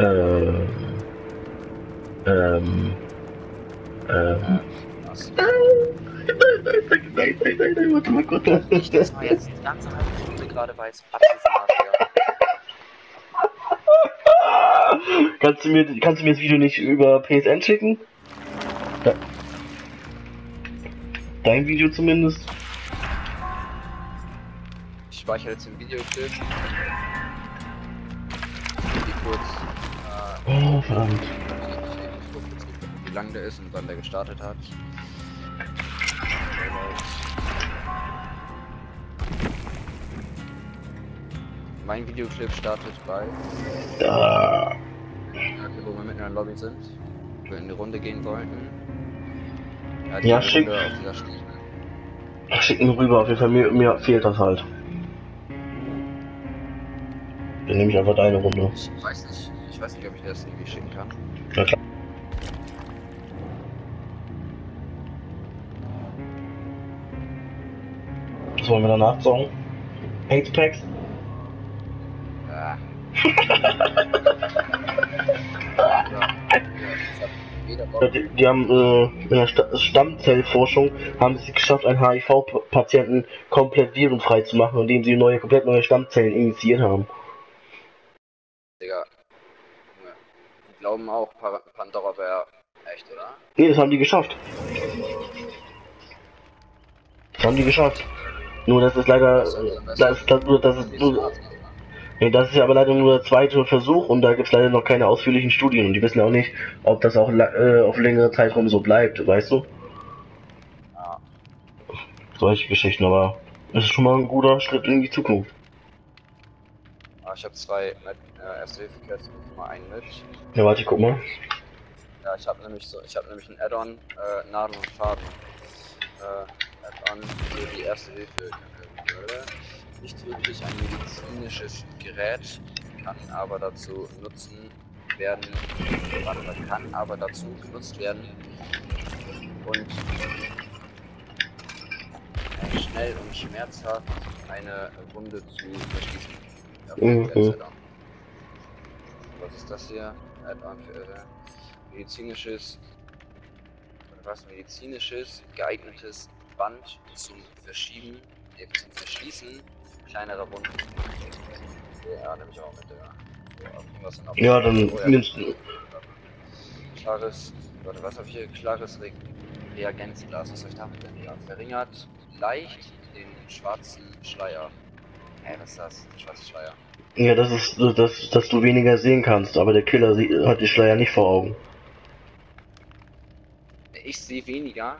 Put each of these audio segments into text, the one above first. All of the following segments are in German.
Ähm. Ähm. Ähm. Was? Nein, nein, nein, nein, nein, nein, warte mal kurz. Nicht, dass man jetzt die ganze halbe Stunde gerade weiß, Apfelsalat, Kannst du mir, kannst du mir das Video nicht über PSN schicken? Da. Dein Video zumindest? Ich speichere jetzt den Videoclip. Wie kurz. Oh, verdammt. wie lang der ist und wann der gestartet hat. Mein Videoclip startet bei, Da. wo wir mitten in der Lobby sind, wo wir in die Runde gehen wollten. Ja, Ja, schick. Schick ihn rüber, auf jeden Fall, mir, mir fehlt das halt. Dann nehme ich einfach deine Runde. Ich weiß nicht, ich weiß nicht, ob ich das irgendwie schicken kann. Ja, klar. Was wollen wir danach sagen? Hate Packs? Ah. ja, Die, die haben äh, in der Sta Stammzellforschung haben sie es geschafft, einen HIV-Patienten komplett virenfrei zu machen, indem sie neue, komplett neue Stammzellen initiiert haben. Digga. Glauben auch, Pandora wäre echt, oder? Nee, das haben die geschafft. Das haben die geschafft. Nur das ist leider, das ist, das, nur- das ist, nur, nee, das ist ja aber leider nur der zweite Versuch und da gibt es leider noch keine ausführlichen Studien und die wissen auch nicht, ob das auch äh, auf längere Zeitraum so bleibt, weißt du? Ja. Solche Geschichten, aber es ist schon mal ein guter Schritt in die Zukunft. Aber ich habe zwei äh, erste hilfe kits mal einen mit. Ja, warte, ich guck mal. Ja, ich habe nämlich so, ich habe nämlich ein Add-on, äh, Nadel und Faden. Äh, Add-on für die erste Hilfe. Nicht wirklich ein medizinisches Gerät, kann aber dazu nutzen werden, warte, kann aber dazu genutzt werden und äh, schnell und schmerzhaft eine Wunde zu verschließen. Mhm. Was ist das hier? Add-on für äh, medizinisches oder was medizinisches geeignetes Band zum Verschieben, äh, zum Verschließen kleinerer Wunden. Ja, nehme ich auch mit, ja. Ja, dann nimmst du. Klares, warte, was habe ich hier? Klares Re Reagenzglas, was soll ich damit denn? Ja, verringert leicht den schwarzen Schleier. Was ist das? Schwarzer Schleier. Ja, das ist, dass, dass du weniger sehen kannst, aber der Killer sie- hat die Schleier nicht vor Augen. Ich sehe weniger.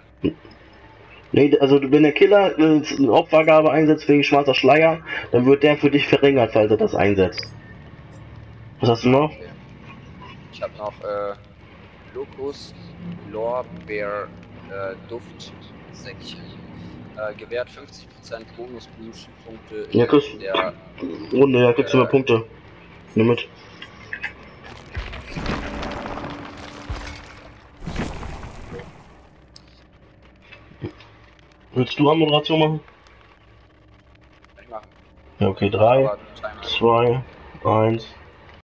Nee, also wenn der Killer äh, eine Opfergabe einsetzt wegen schwarzer Schleier, dann wird der für dich verringert, falls er das einsetzt. Was hast du noch? Okay. Ich habe noch äh, Locus Lorbeer äh, Duftsäckchen. Äh, gewährt 50% Bonuspunkte Ja, in der Runde, ja, gibt's immer Punkte. Nimm mit. Willst du Moderation machen? Ich machen. Ja, okay, drei, Aber Timer- zwei, eins.